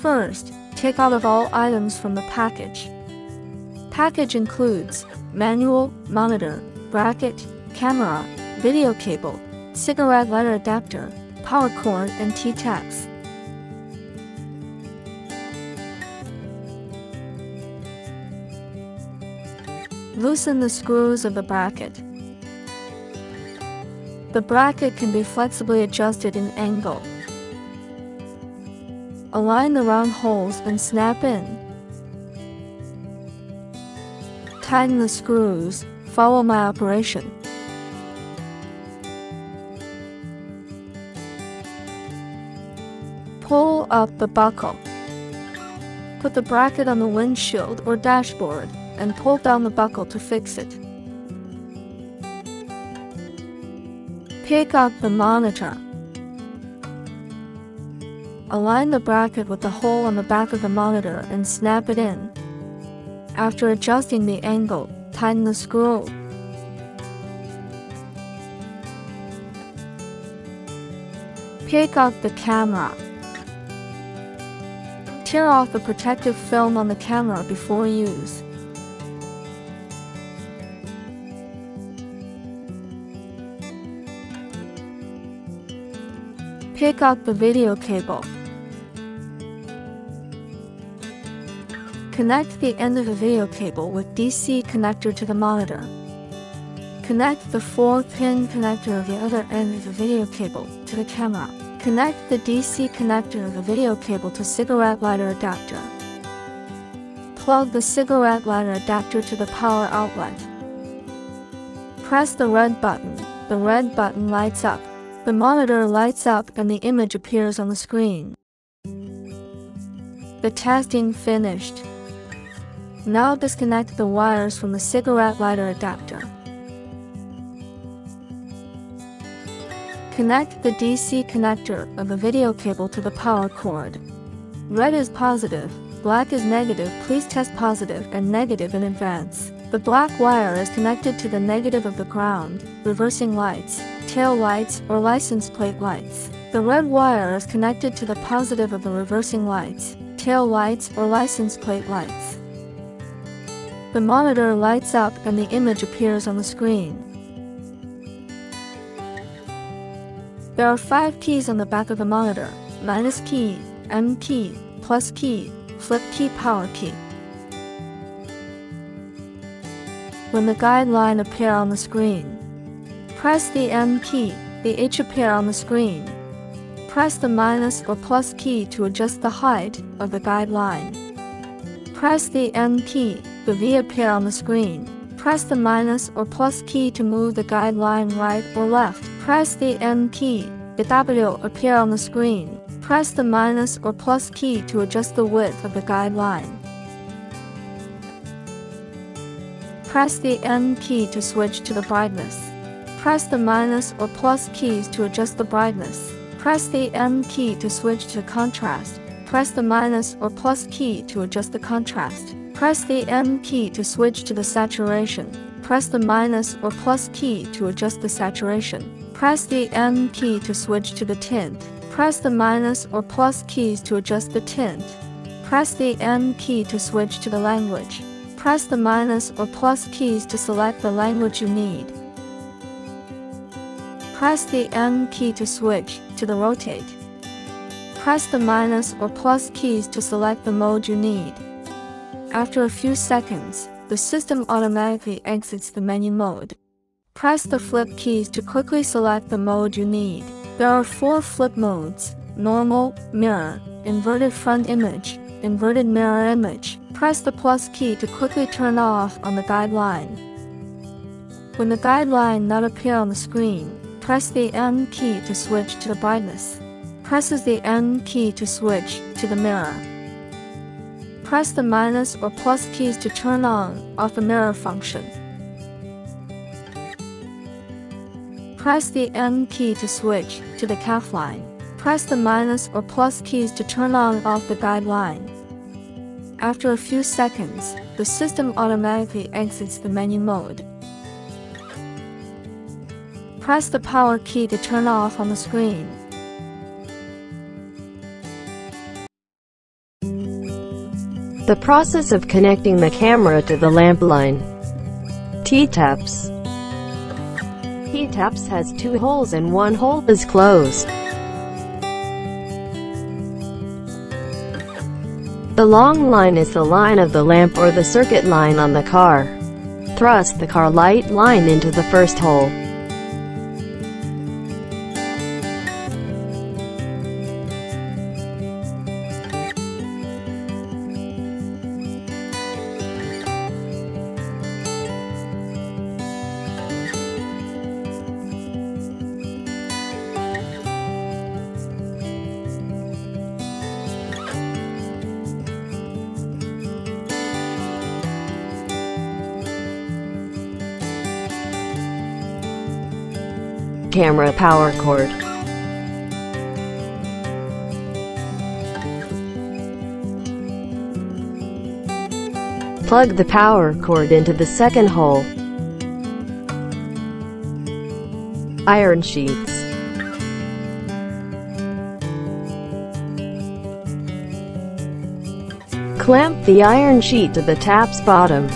First, take out of all items from the package. Package includes manual, monitor, bracket, camera, video cable, cigarette lighter adapter, power cord, and T-Taps. Loosen the screws of the bracket. The bracket can be flexibly adjusted in angle. Align the round holes and snap in. Tighten the screws, follow my operation. Pull up the buckle. Put the bracket on the windshield or dashboard and pull down the buckle to fix it. Pick up the monitor. Align the bracket with the hole on the back of the monitor and snap it in. After adjusting the angle, tighten the screw. Pick up the camera. Tear off the protective film on the camera before use. Pick up the video cable. Connect the end of the video cable with DC connector to the monitor. Connect the 4-pin connector of the other end of the video cable to the camera. Connect the DC connector of the video cable to cigarette lighter adapter. Plug the cigarette lighter adapter to the power outlet. Press the red button. The red button lights up. The monitor lights up and the image appears on the screen. The testing finished. Now disconnect the wires from the cigarette lighter adapter. Connect the DC connector of the video cable to the power cord. Red is positive, black is negative. Please test positive and negative in advance. The black wire is connected to the negative of the ground, reversing lights, tail lights, or license plate lights. The red wire is connected to the positive of the reversing lights, tail lights, or license plate lights. The monitor lights up and the image appears on the screen. There are five keys on the back of the monitor, minus key, M key, plus key, flip key, power key. when the guideline appear on the screen. Press the M key, the H appear on the screen. Press the minus or plus key to adjust the height of the guideline. Press the M key, the V appear on the screen. Press the minus or plus key to move the guideline right or left. Press the M key, the W appear on the screen. Press the minus or plus key to adjust the width of the guideline. Press the M key to switch to the brightness. Press the minus or plus keys to adjust the brightness. Press the M key to switch to contrast. Press the minus or plus key to adjust the contrast. Press the M key to switch to the saturation. Press the minus or plus key to adjust the saturation. Press the M key to switch to the tint. Press the minus or plus keys to adjust the tint. Press the M key to switch to the language. Press the minus or plus keys to select the language you need. Press the M key to switch to the rotate. Press the minus or plus keys to select the mode you need. After a few seconds, the system automatically exits the menu mode. Press the flip keys to quickly select the mode you need. There are four flip modes, normal, mirror, inverted front image, inverted mirror image. Press the plus key to quickly turn off on the guideline. When the guideline not appear on the screen, press the M key to switch to the brightness. Presses the M key to switch to the mirror. Press the minus or plus keys to turn on off the mirror function. Press the M key to switch to the CAF line. Press the minus or plus keys to turn on off the guideline. After a few seconds, the system automatically exits the menu mode. Press the power key to turn off on the screen. The process of connecting the camera to the lamp line. T-taps. T-taps has two holes and one hole is closed. The long line is the line of the lamp or the circuit line on the car. Thrust the car light line into the first hole. Camera power cord. Plug the power cord into the second hole. Iron sheets. Clamp the iron sheet to the tap's bottom.